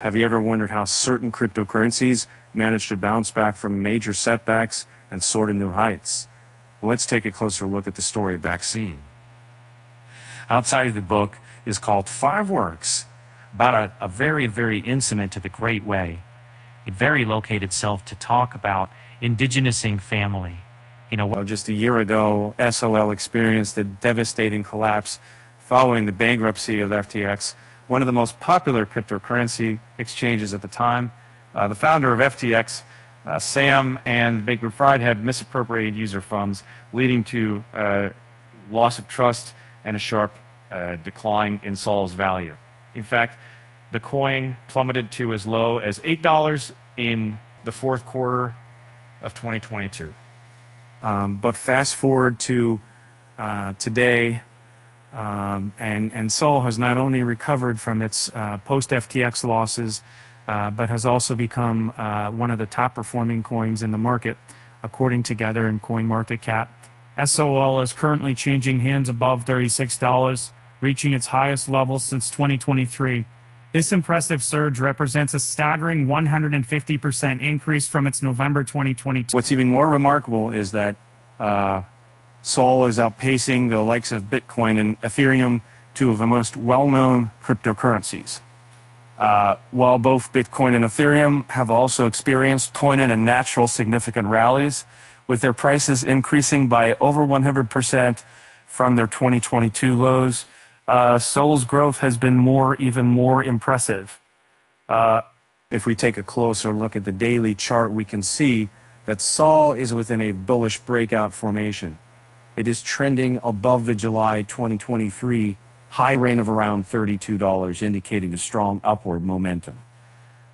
Have you ever wondered how certain cryptocurrencies manage to bounce back from major setbacks and soar to new heights? Let's take a closer look at the story of Vaccine. Outside of the book is called Five Works, about a, a very, very incident to the Great Way. It very located itself to talk about indigenousing family. You know, Well, just a year ago, SOL experienced a devastating collapse following the bankruptcy of FTX, one of the most popular cryptocurrency exchanges at the time. Uh, the founder of FTX, uh, Sam Bankman-Fried had misappropriated user funds, leading to uh, loss of trust and a sharp uh, decline in Sol's value. In fact, the coin plummeted to as low as $8 in the fourth quarter of 2022. Um, but fast forward to uh, today, um, and, and Sol has not only recovered from its uh, post FTX losses, uh, but has also become uh, one of the top performing coins in the market, according to Gather and CoinMarketCap. SOL is currently changing hands above $36, reaching its highest level since 2023. This impressive surge represents a staggering 150% increase from its November 2022. What's even more remarkable is that uh, Sol is outpacing the likes of Bitcoin and Ethereum, two of the most well-known cryptocurrencies. Uh, while both Bitcoin and Ethereum have also experienced poignant and natural significant rallies, with their prices increasing by over 100% from their 2022 lows, uh, Sol's growth has been more, even more impressive. Uh, if we take a closer look at the daily chart, we can see that Sol is within a bullish breakout formation. It is trending above the July 2023 high range of around $32, indicating a strong upward momentum.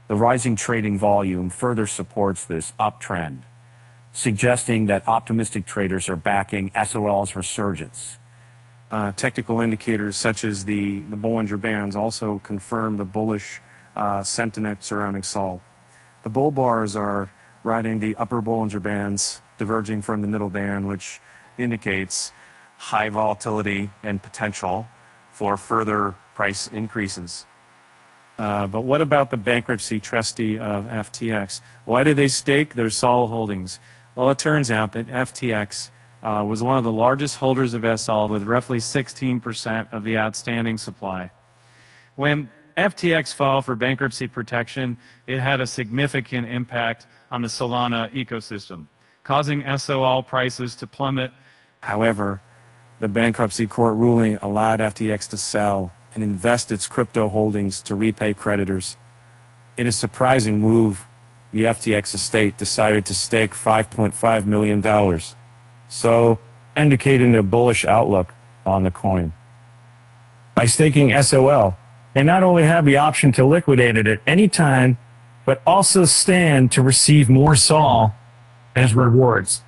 The rising trading volume further supports this uptrend, suggesting that optimistic traders are backing SOL's resurgence. Uh, technical indicators such as the, the Bollinger Bands also confirm the bullish uh, sentiment surrounding Sol. The bull bars are riding the upper Bollinger Bands, diverging from the middle band, which indicates high volatility and potential for further price increases. Uh, but what about the bankruptcy trustee of FTX? Why did they stake their Sol holdings? Well, it turns out that FTX uh, was one of the largest holders of SOL with roughly 16% of the outstanding supply. When FTX filed for bankruptcy protection, it had a significant impact on the Solana ecosystem, causing SOL prices to plummet. However, the bankruptcy court ruling allowed FTX to sell and invest its crypto holdings to repay creditors. In a surprising move, the FTX estate decided to stake $5.5 million, so indicating a bullish outlook on the coin. By staking SOL, they not only have the option to liquidate it at any time, but also stand to receive more Sol as rewards.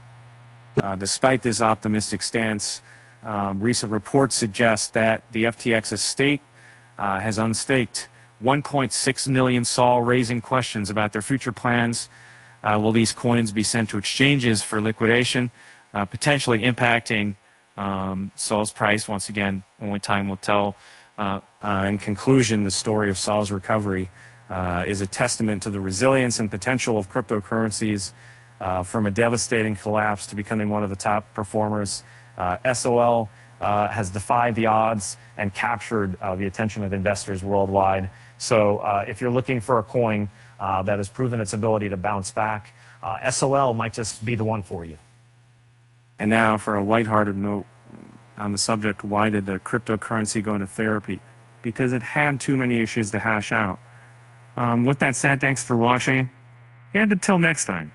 Uh, despite this optimistic stance, um, recent reports suggest that the FTX estate uh, has unstaked 1.6 million Sol, raising questions about their future plans. Uh, will these coins be sent to exchanges for liquidation, uh, potentially impacting um, Sol's price? Once again, only time will tell. Uh, uh, in conclusion, the story of Sol's recovery is a testament to the resilience and potential of cryptocurrencies uh, from a devastating collapse to becoming one of the top performers. Uh, SOL uh, has defied the odds and captured uh, the attention of investors worldwide. So uh, if you're looking for a coin uh, that has proven its ability to bounce back, SOL might just be the one for you. And now for a lighthearted note on the subject, why did the cryptocurrency go into therapy? Because it had too many issues to hash out. Um, with that said, thanks for watching, and until next time.